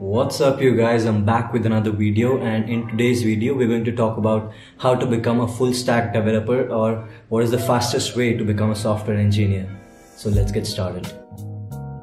What's up you guys, I'm back with another video and in today's video we're going to talk about how to become a full stack developer or what is the fastest way to become a software engineer. So let's get started.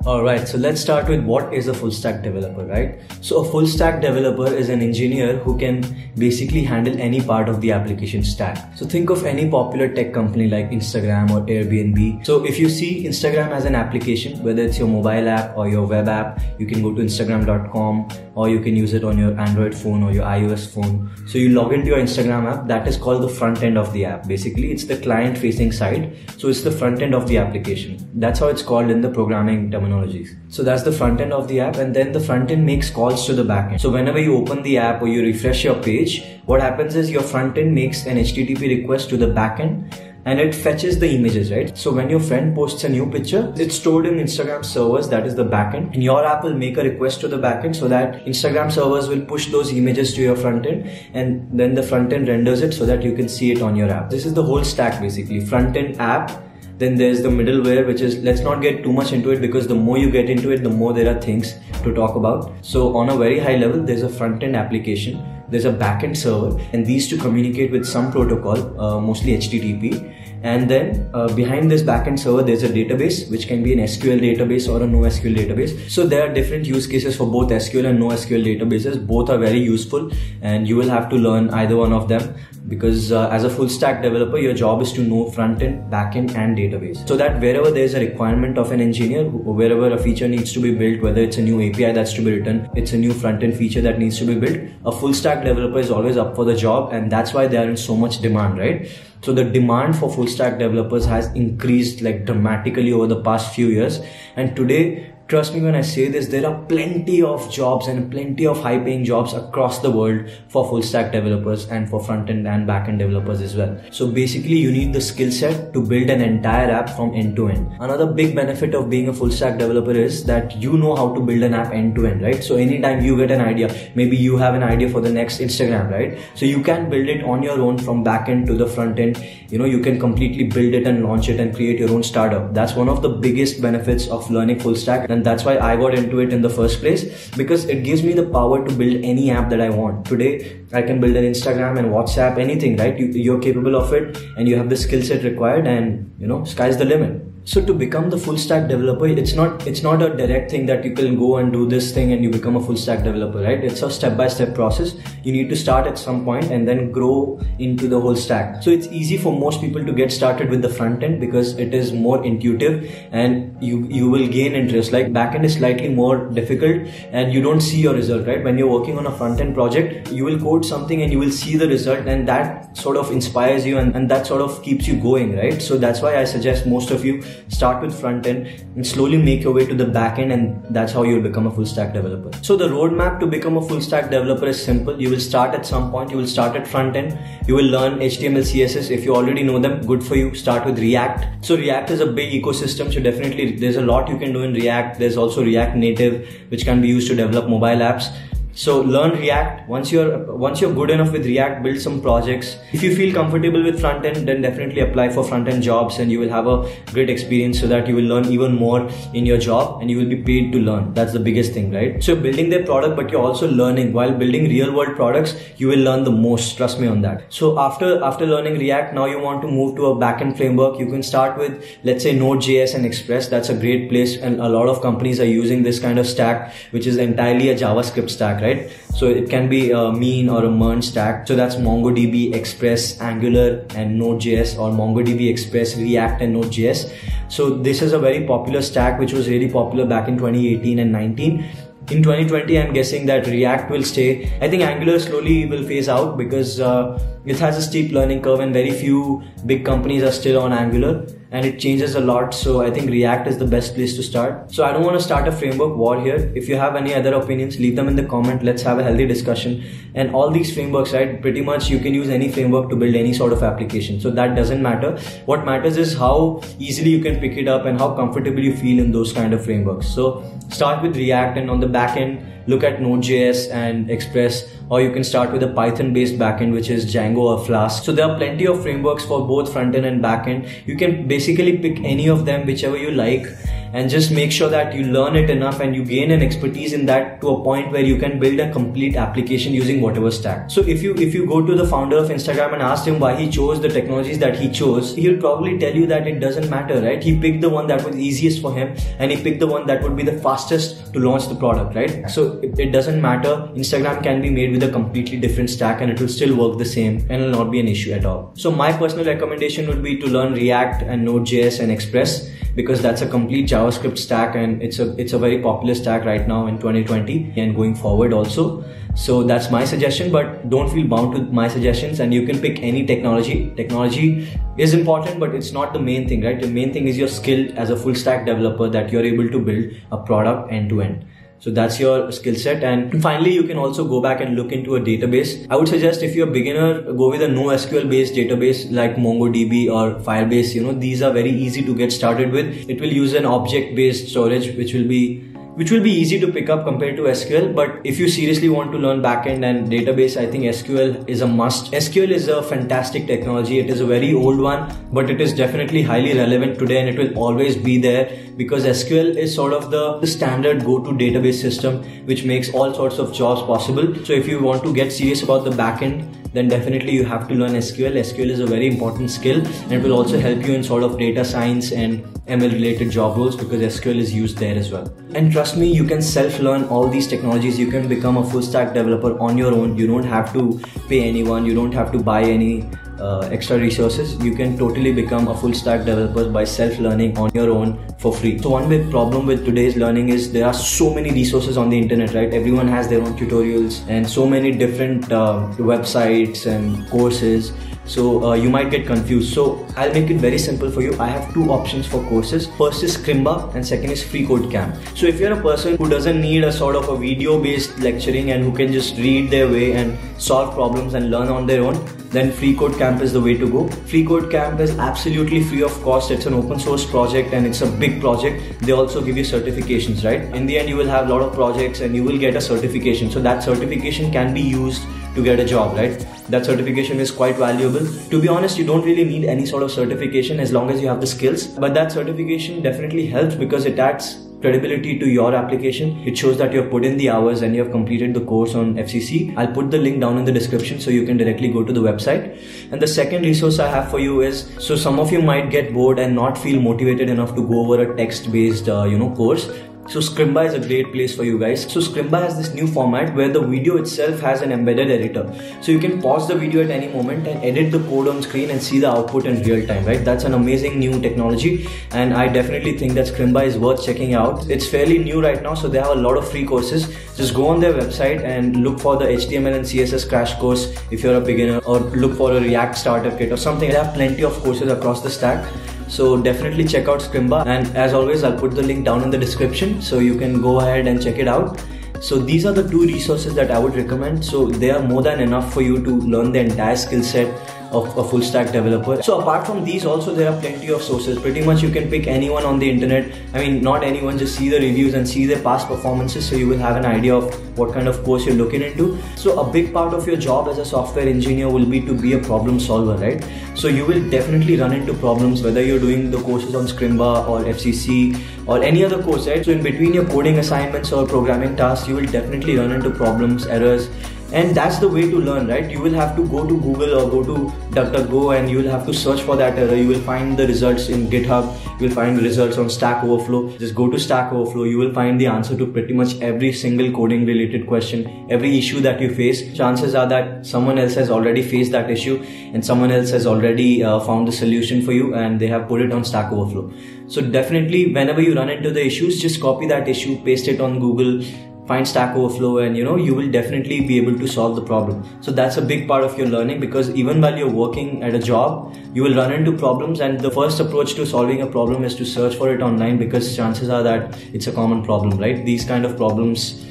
Alright, so let's start with what is a full stack developer, right? So a full stack developer is an engineer who can basically handle any part of the application stack. So think of any popular tech company like Instagram or Airbnb. So if you see Instagram as an application, whether it's your mobile app or your web app, you can go to instagram.com or you can use it on your Android phone or your iOS phone. So you log into your Instagram app, that is called the front end of the app. Basically, it's the client facing side. So it's the front end of the application. That's how it's called in the programming terminologies. So that's the front end of the app and then the front end makes calls to the back end. So whenever you open the app or you refresh your page, what happens is your front end makes an HTTP request to the back end and it fetches the images, right? So when your friend posts a new picture, it's stored in Instagram servers, that is the backend, and your app will make a request to the backend so that Instagram servers will push those images to your front end, and then the front end renders it so that you can see it on your app. This is the whole stack basically front end app then there's the middleware, which is let's not get too much into it because the more you get into it, the more there are things to talk about. So on a very high level, there's a front end application, there's a backend server, and these two communicate with some protocol, uh, mostly HTTP. And then uh, behind this backend server, there's a database, which can be an SQL database or a NoSQL database. So there are different use cases for both SQL and NoSQL databases. Both are very useful and you will have to learn either one of them because uh, as a full stack developer your job is to know front end back end and database so that wherever there's a requirement of an engineer wherever a feature needs to be built whether it's a new api that's to be written it's a new front end feature that needs to be built a full stack developer is always up for the job and that's why they are in so much demand right so the demand for full stack developers has increased like dramatically over the past few years. And today trust me when I say this, there are plenty of jobs and plenty of high paying jobs across the world for full stack developers and for front end and back end developers as well. So basically you need the skill set to build an entire app from end to end. Another big benefit of being a full stack developer is that you know how to build an app end to end, right? So anytime you get an idea, maybe you have an idea for the next Instagram, right? So you can build it on your own from back end to the front end. You know, you can completely build it and launch it and create your own startup. That's one of the biggest benefits of learning full stack and that's why I got into it in the first place because it gives me the power to build any app that I want. Today, I can build an Instagram and WhatsApp, anything, right? You, you're capable of it and you have the skill set required and you know, sky's the limit so to become the full stack developer it's not it's not a direct thing that you can go and do this thing and you become a full stack developer right? It's a step by step process. You need to start at some point and then grow into the whole stack. So it's easy for most people to get started with the front end because it is more intuitive and you you will gain interest. Like back end is slightly more difficult and you don't see your result right? When you're working on a front end project you will code something and you will see the result and that sort of inspires you and, and that sort of keeps you going right? So that's why i suggest most of you start with front end and slowly make your way to the back end and that's how you'll become a full stack developer. So the roadmap to become a full stack developer is simple. You will start at some point. You will start at front end. You will learn html css if you already know them good for you. Start with react. So react is a big ecosystem so definitely there's a lot you can do in react. There's also react native which can be used to develop mobile apps so learn React. Once you're once you're good enough with React, build some projects. If you feel comfortable with front end, then definitely apply for front end jobs, and you will have a great experience so that you will learn even more in your job, and you will be paid to learn. That's the biggest thing, right? So building their product, but you're also learning while building real world products. You will learn the most. Trust me on that. So after after learning React, now you want to move to a backend framework. You can start with let's say Node.js and Express. That's a great place, and a lot of companies are using this kind of stack, which is entirely a JavaScript stack right? So it can be a MEAN or a MERN stack. So that's MongoDB, Express, Angular, and Node.js, or MongoDB, Express, React, and Node.js. So this is a very popular stack which was really popular back in 2018 and 19 in 2020 i'm guessing that react will stay i think angular slowly will phase out because uh, it has a steep learning curve and very few big companies are still on angular and it changes a lot so i think react is the best place to start. So i don't want to start a framework war here. If you have any other opinions leave them in the comment. Let's have a healthy discussion. And all these frameworks right pretty much you can use any framework to build any sort of application so that doesn't matter. What matters is how easily you can pick it up and how comfortable you feel in those kind of frameworks. So start with react and on the back end look at Node.js and Express, or you can start with a Python based backend, which is Django or Flask. So there are plenty of frameworks for both front end and back end. You can basically pick any of them, whichever you like and just make sure that you learn it enough and you gain an expertise in that to a point where you can build a complete application using whatever stack. So if you if you go to the founder of Instagram and ask him why he chose the technologies that he chose, he'll probably tell you that it doesn't matter, right? He picked the one that was easiest for him and he picked the one that would be the fastest to launch the product, right? So it, it doesn't matter. Instagram can be made with a completely different stack and it will still work the same and it will not be an issue at all. So my personal recommendation would be to learn React and Node.js and Express because that's a complete JavaScript stack and it's a it's a very popular stack right now in 2020 and going forward also. So that's my suggestion, but don't feel bound to my suggestions and you can pick any technology. Technology is important, but it's not the main thing, right? The main thing is your skill as a full stack developer that you're able to build a product end to end. So that's your skill set. And finally, you can also go back and look into a database. I would suggest if you're a beginner, go with a NoSQL based database like MongoDB or Firebase. You know, these are very easy to get started with. It will use an object based storage, which will be which will be easy to pick up compared to SQL. But if you seriously want to learn backend and database, I think SQL is a must. SQL is a fantastic technology. It is a very old one, but it is definitely highly relevant today and it will always be there because SQL is sort of the, the standard go-to database system which makes all sorts of jobs possible. So if you want to get serious about the backend, then definitely you have to learn SQL. SQL is a very important skill and it will also help you in sort of data science and ML related job roles because SQL is used there as well. And trust me, you can self learn all these technologies. You can become a full stack developer on your own. You don't have to pay anyone, you don't have to buy any uh, extra resources, you can totally become a full stack developer by self learning on your own for free. So, one big problem with today's learning is there are so many resources on the internet, right? Everyone has their own tutorials and so many different uh, websites and courses. So uh, you might get confused. So i'll make it very simple for you. I have two options for courses. First is Scrimba and second is FreeCodeCamp so if you're a person who doesn't need a sort of a video based lecturing and who can just read their way and solve problems and learn on their own then FreeCodeCamp is the way to go. FreeCodeCamp is absolutely free of cost. It's an open source project and it's a big project. They also give you certifications, right? In the end, you will have a lot of projects and you will get a certification. So that certification can be used to get a job, right? That certification is quite valuable. To be honest, you don't really need any sort of certification as long as you have the skills. But that certification definitely helps because it adds credibility to your application. It shows that you have put in the hours and you have completed the course on FCC. I'll put the link down in the description so you can directly go to the website. And the second resource I have for you is so some of you might get bored and not feel motivated enough to go over a text based, uh, you know, course. So Scrimba is a great place for you guys. So Scrimba has this new format where the video itself has an embedded editor. So you can pause the video at any moment and edit the code on screen and see the output in real time, right? That's an amazing new technology and I definitely think that Scrimba is worth checking out. It's fairly new right now, so they have a lot of free courses. Just go on their website and look for the HTML and CSS crash course if you're a beginner or look for a React starter kit or something. They have plenty of courses across the stack so definitely check out Scrimba and as always I'll put the link down in the description so you can go ahead and check it out. So these are the two resources that I would recommend. So they are more than enough for you to learn the entire skill set of a full stack developer. So apart from these also there are plenty of sources. Pretty much you can pick anyone on the internet. I mean not anyone, just see the reviews and see their past performances so you will have an idea of what kind of course you're looking into. So a big part of your job as a software engineer will be to be a problem solver, right? So you will definitely run into problems whether you're doing the courses on Scrimba or FCC or any other course, right? So in between your coding assignments or programming tasks, you will definitely run into problems, errors, and that's the way to learn right? You will have to go to google or go to duckduckgo and you will have to search for that error. You will find the results in github. You will find results on stack overflow. Just go to stack overflow. You will find the answer to pretty much every single coding related question every issue that you face. Chances are that someone else has already faced that issue and someone else has already uh, found the solution for you and they have put it on stack overflow. So definitely whenever you run into the issues just copy that issue paste it on google find stack overflow and you know you will definitely be able to solve the problem. So that's a big part of your learning because even while you're working at a job you will run into problems and the first approach to solving a problem is to search for it online because chances are that it's a common problem right? These kind of problems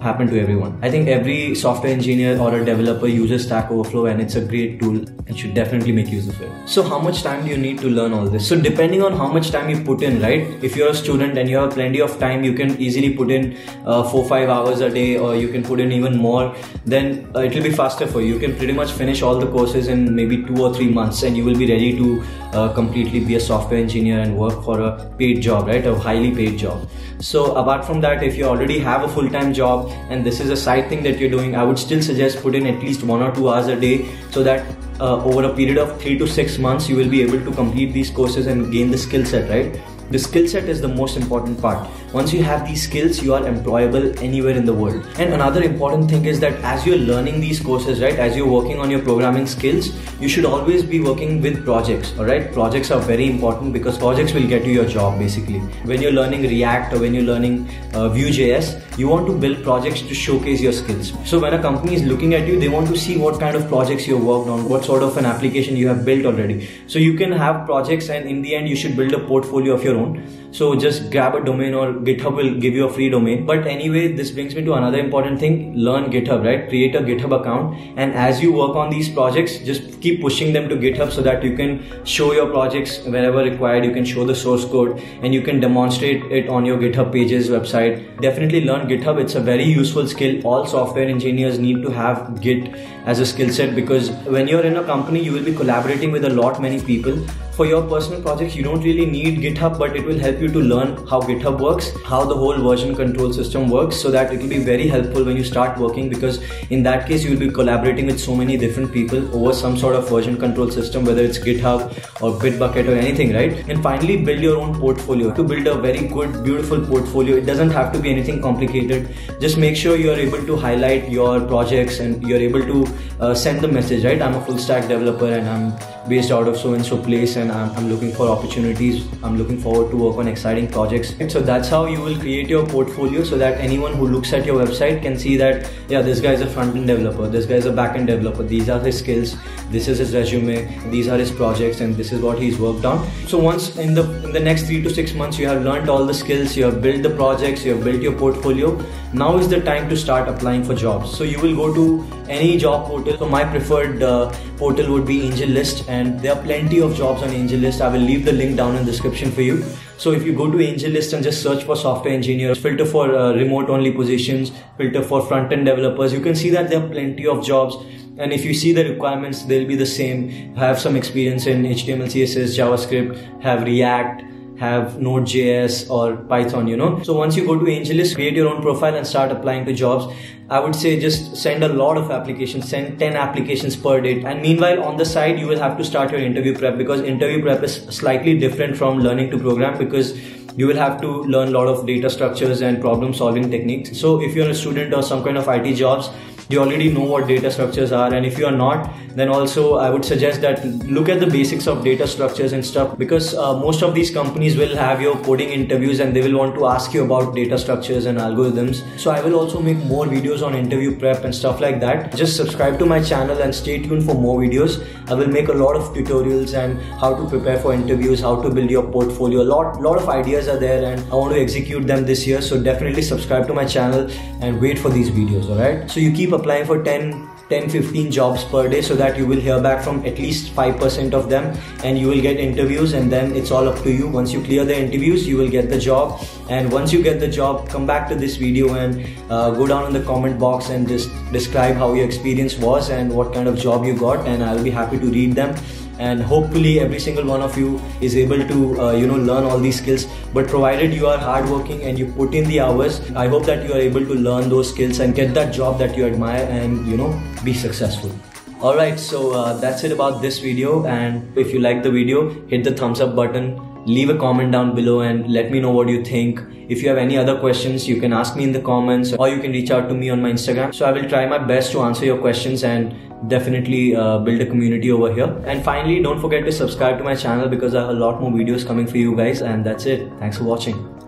happen to everyone. I think every software engineer or a developer uses Stack Overflow and it's a great tool and should definitely make use of it. So how much time do you need to learn all this? So depending on how much time you put in, right? If you're a student and you have plenty of time, you can easily put in uh, four five hours a day, or you can put in even more. Then uh, it will be faster for you. You can pretty much finish all the courses in maybe two or three months, and you will be ready to uh, completely be a software engineer and work for a paid job, right? A highly paid job. So apart from that, if you already have a full-time job and this is a side thing that you're doing, I would still suggest put in at least one or two hours a day so that uh, over a period of three to six months, you will be able to complete these courses and gain the skill set, right? The skill set is the most important part. Once you have these skills, you are employable anywhere in the world. And another important thing is that as you're learning these courses, right, as you're working on your programming skills, you should always be working with projects, alright? Projects are very important because projects will get you your job basically. When you're learning React or when you're learning uh, Vue.js, you want to build projects to showcase your skills. So when a company is looking at you, they want to see what kind of projects you've worked on, what sort of an application you have built already. So you can have projects and in the end, you should build a portfolio of your own. So just grab a domain or GitHub will give you a free domain. But anyway, this brings me to another important thing. Learn GitHub, right? Create a GitHub account. And as you work on these projects, just keep pushing them to GitHub so that you can show your projects wherever required. You can show the source code and you can demonstrate it on your GitHub pages website. Definitely learn GitHub. It's a very useful skill. All software engineers need to have Git as a skill set because when you're in a company, you will be collaborating with a lot many people for your personal projects you don't really need github but it will help you to learn how github works how the whole version control system works so that it will be very helpful when you start working because in that case you will be collaborating with so many different people over some sort of version control system whether it's github or bitbucket or anything right? And finally build your own portfolio. To build a very good beautiful portfolio it doesn't have to be anything complicated. Just make sure you are able to highlight your projects and you're able to uh, send the message right? I'm a full stack developer and i'm based out of so and so place and I'm, I'm, looking for opportunities. I'm looking forward to work on exciting projects. And so that's how you will create your portfolio so that anyone who looks at your website can see that yeah this guy is a front-end developer this guy is a back-end developer these are his skills this is his resume these are his projects and this is what he's worked on. So once in the in the next three to six months you have learned all the skills you have built the projects you have built your portfolio now is the time to start applying for jobs. So you will go to any job portal. So my preferred uh, portal would be AngelList and there are plenty of jobs on AngelList I will leave the link down in the description for you so if you go to AngelList and just search for software engineers filter for uh, remote only positions filter for front end developers you can see that there are plenty of jobs. And if you see the requirements they'll be the same. Have some experience in html css javascript have react have Node.js or Python, you know. So once you go to AngelList, create your own profile and start applying to jobs. I would say just send a lot of applications, send 10 applications per day. And meanwhile, on the side, you will have to start your interview prep because interview prep is slightly different from learning to program because you will have to learn a lot of data structures and problem solving techniques. So if you're a student or some kind of IT jobs, you already know what data structures are and if you are not then also i would suggest that look at the basics of data structures and stuff because uh, most of these companies will have your coding interviews and they will want to ask you about data structures and algorithms. So i will also make more videos on interview prep and stuff like that. Just subscribe to my channel and stay tuned for more videos. I will make a lot of tutorials and how to prepare for interviews how to build your portfolio. A lot lot of ideas are there and i want to execute them this year. So definitely subscribe to my channel and wait for these videos all right so you keep applying for 10 10 15 jobs per day so that you will hear back from at least 5% of them and you will get interviews and then it's all up to you. Once you clear the interviews you will get the job. And once you get the job come back to this video and uh, go down in the comment box and just describe how your experience was and what kind of job you got and I'll be happy to read them and hopefully every single one of you is able to uh, you know learn all these skills. But provided you are hardworking and you put in the hours i hope that you are able to learn those skills and get that job that you admire and you know be successful. Alright so uh, that's it about this video. And if you like the video hit the thumbs up button leave a comment down below and let me know what you think. If you have any other questions you can ask me in the comments or you can reach out to me on my instagram. So i will try my best to answer your questions and definitely uh, build a community over here. And finally don't forget to subscribe to my channel because i have a lot more videos coming for you guys. And that's it. Thanks for watching